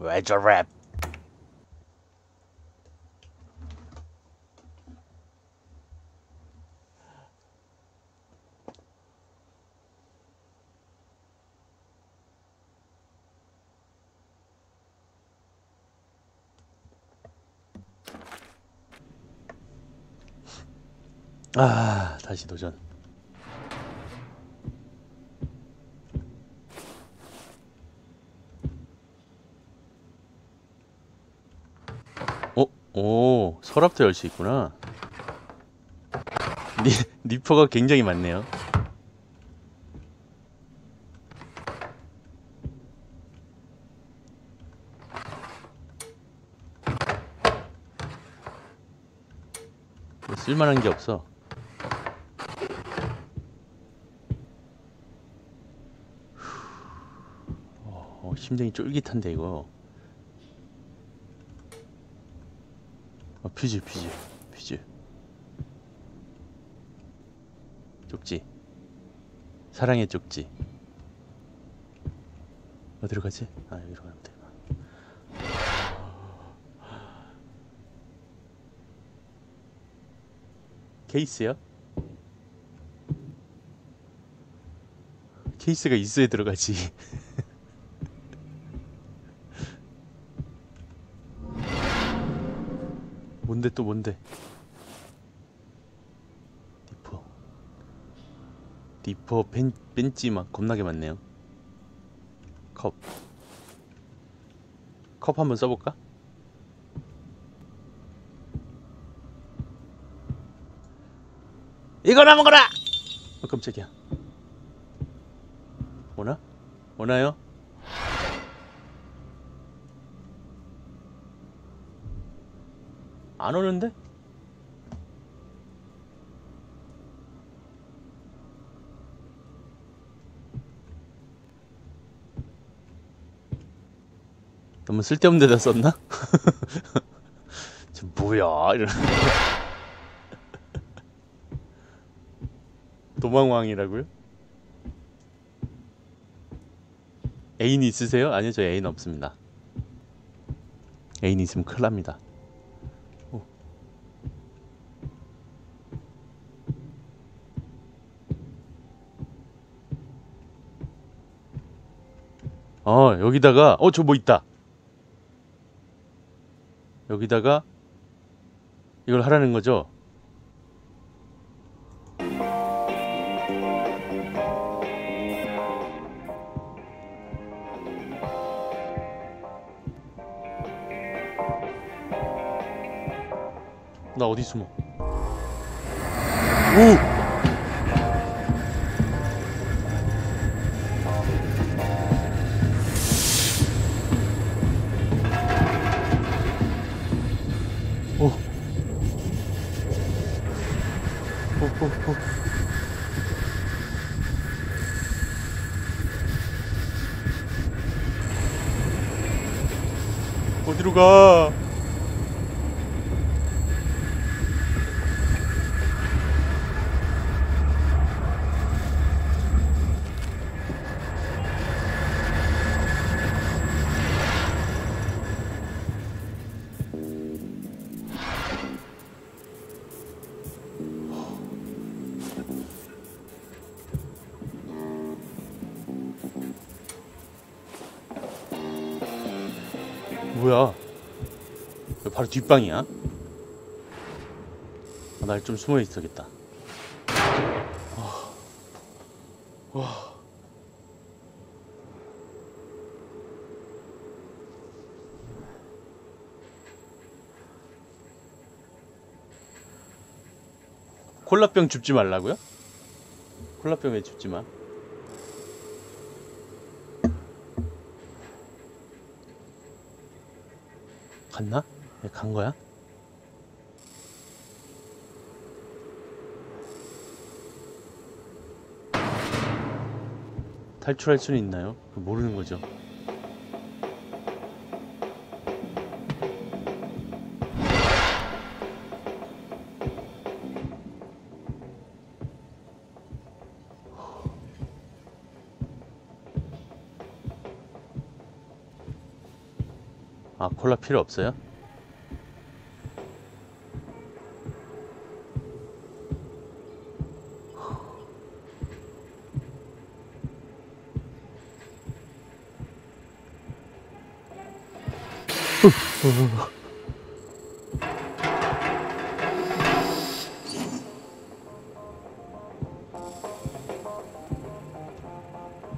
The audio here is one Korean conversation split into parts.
왜 저래? 아, 다시 도전. 어? 오, 서랍도 열 수 있구나. 니, 니퍼가 굉장히 많네요. 뭐 쓸만한 게 없어. 어, 심장이 쫄깃한데 이거. 어, 퓨즈 퓨즈 퓨즈. 쪽지. 사랑의 쪽지. 어디로 가지? 아 여기로 가면 돼. 케이스요? 케이스가 있어야 들어가지. 뭔데 또 뭔데? 디퍼. 디퍼 벤, 벤치 막 겁나게 많네요. 컵. 컵 한번 써볼까? 이거나 먹어라! 어, 깜짝이야. 오나? 오나요? 안 오는데? 너무 쓸데없는 데다 썼나? 저 뭐야 이런 도망왕이라고요? 애인 있으세요? 아니요 저 애인 없습니다 애인 있으면 큰일 납니다 어 여기다가 어 저 뭐 있다 여기다가 이걸 하라는 거죠 나 어디 숨어? 오! 어디로 가? 뭐야? 바로 뒷방이야? 아, 날좀 숨어 있어야겠다. 아. 와. 콜라병 줍지 말라고요? 콜라병 왜 줍지 마? 갔나? 얘간 거야? 탈출할 수는 있나요? 모르는 거죠. 아 콜라 필요 없어요?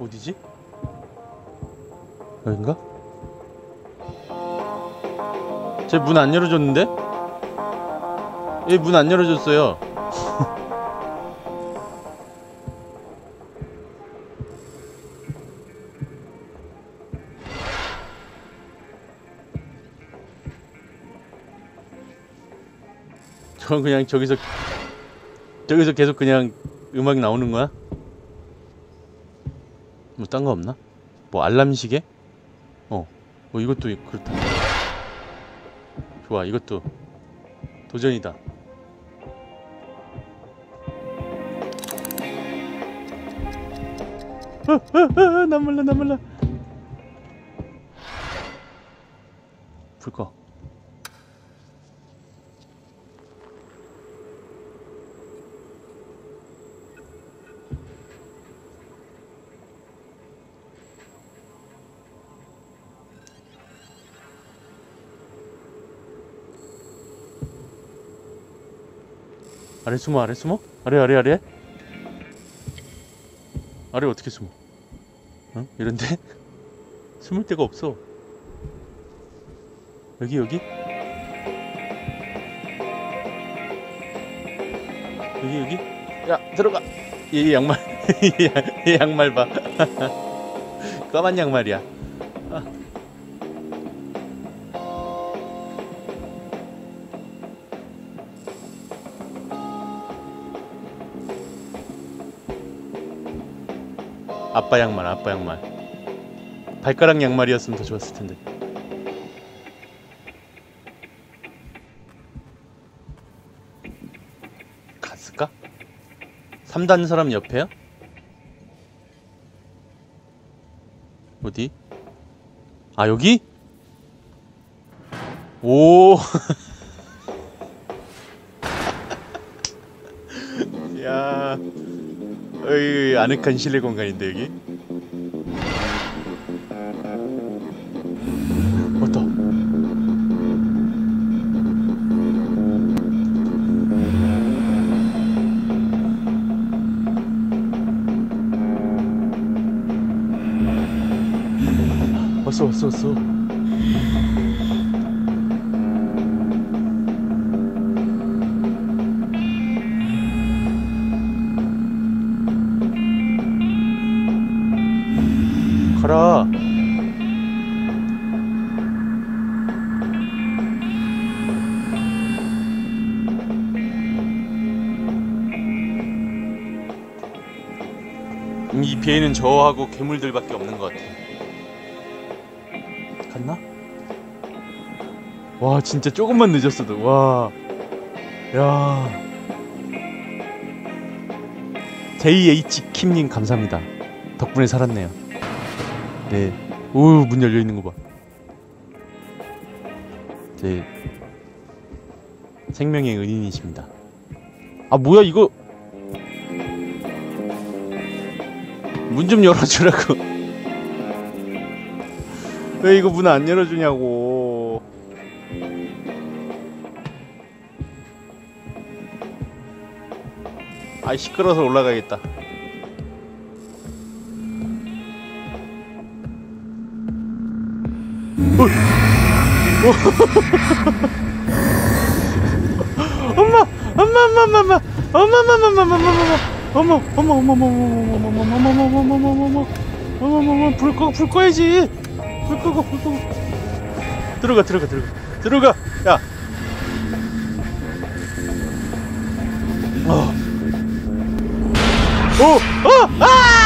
어디지? 여긴가? 제 문 안 열어줬는데? 얘 문 안 열어줬어요. 저 그냥 저기서 저기서 계속 그냥 음악이 나오는 거야? 뭐 딴 거 없나? 뭐 알람 시계? 어, 뭐 이것도 그렇다. 좋아, 이것도 도전이다. 어, 어, 어, 난 몰라, 난 몰라. 불 꺼. 아래 숨어, 아래 숨어? 아래, 아래, 아래? 아래 어떻게 숨어? 어? 이런데? 숨을 데가 없어. 여기, 여기? 여기, 여기? 야, 들어가! 얘 양말, 얘 양말 봐. 까만 양말이야. 아빠 양말, 아빠 양말. 발가락 양말이었으면 더 좋았을 텐데. 갔을까? 3단 사람 옆에요? 어디? 아, 여기? 오! 야. 어이, 아늑한 실내 공간인데 여기. 왔다. 왔어 왔어 왔어. 이 배에는 저하고 괴물들밖에 없는 것 같아. 갔나? 와 진짜 조금만 늦었어도 와. 야. JH 킴님 감사합니다. 덕분에 살았네요. 네. 오, 문 열려 있는 거 봐. 제 생명의 은인이십니다. 아, 뭐야 이거? 문 좀 열어주라고. 왜 이거 문 안 열어주냐고. 아이 시끄러워서 올라가겠다. 엄마, 엄마, 엄마, 엄마, 엄마, 엄마, 엄마, 엄마, 엄마, 엄마, 엄마, 엄마, 엄마, 엄마, 엄마, 엄마, 엄마, 엄마, 엄마, 엄마, 엄마, 엄마, 엄마, 엄마, 불 꺼, 불 꺼야지. 불 끄고, 불 끄고. 들어가, 들어가, 들어가, 들어가. 야. 어. 오, 어, 아!